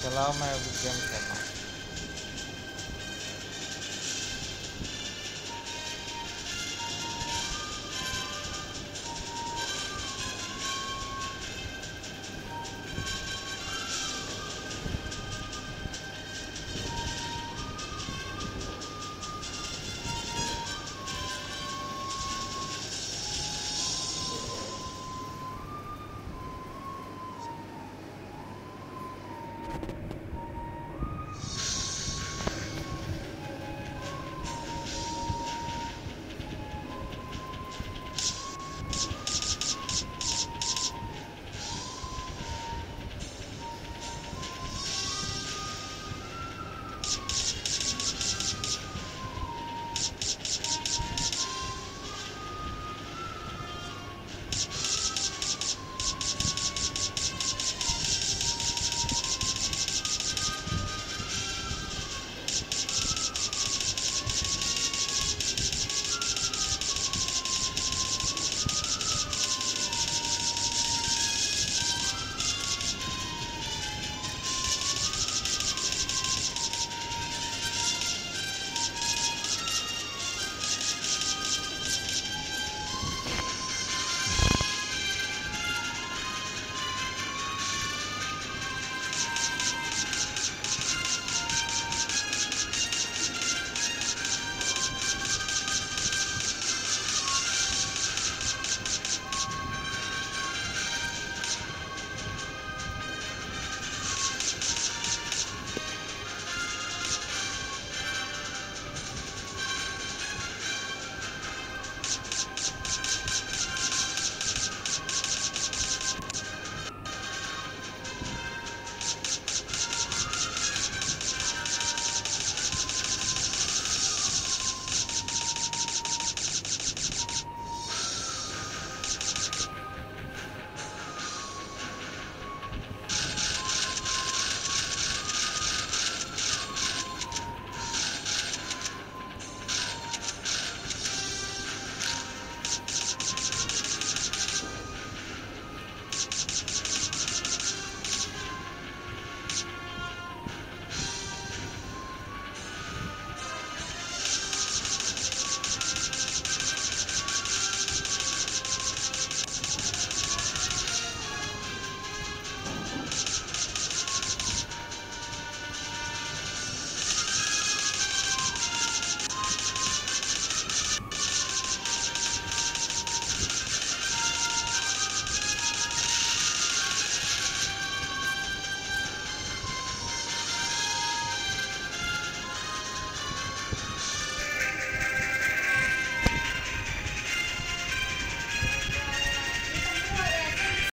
चलाओ मैं गेम खेलना